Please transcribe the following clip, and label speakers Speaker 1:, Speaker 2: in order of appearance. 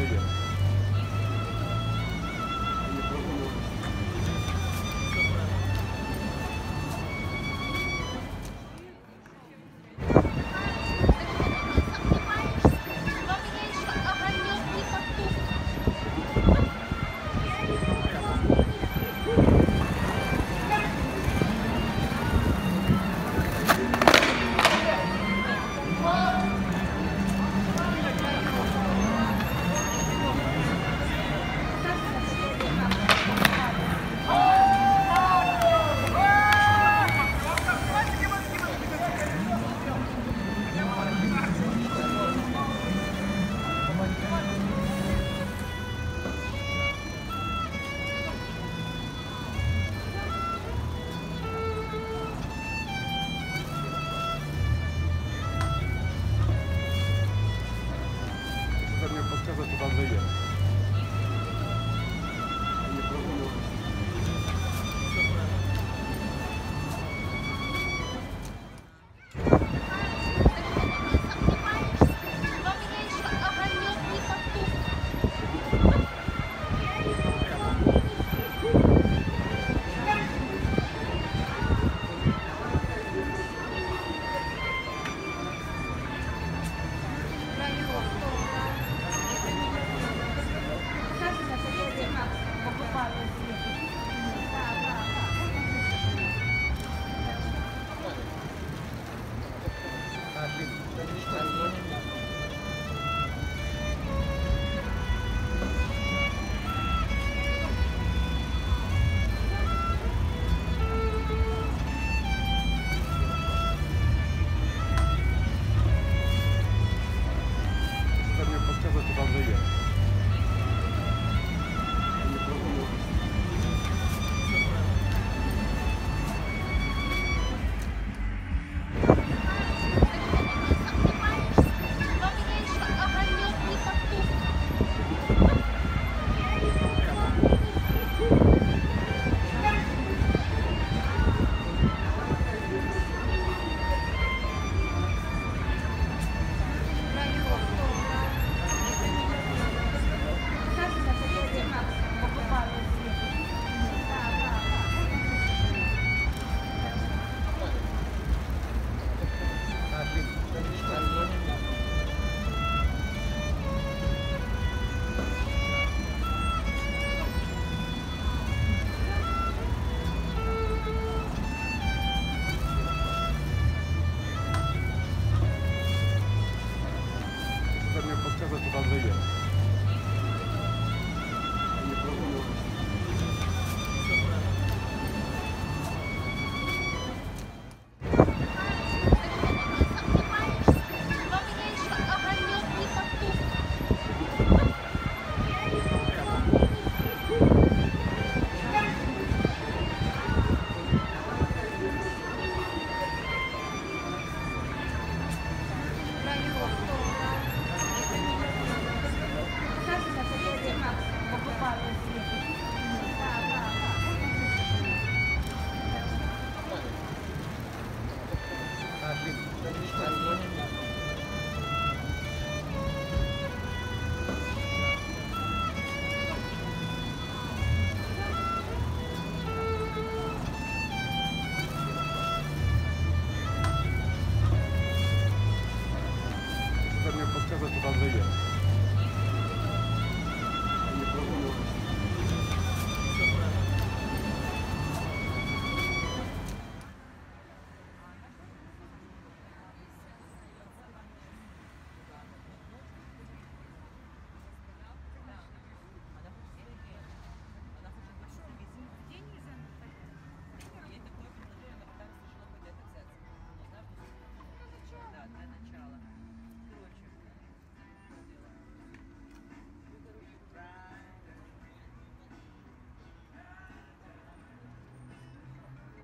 Speaker 1: video. Куда заехать. Я не мне подсказывает, куда заехать.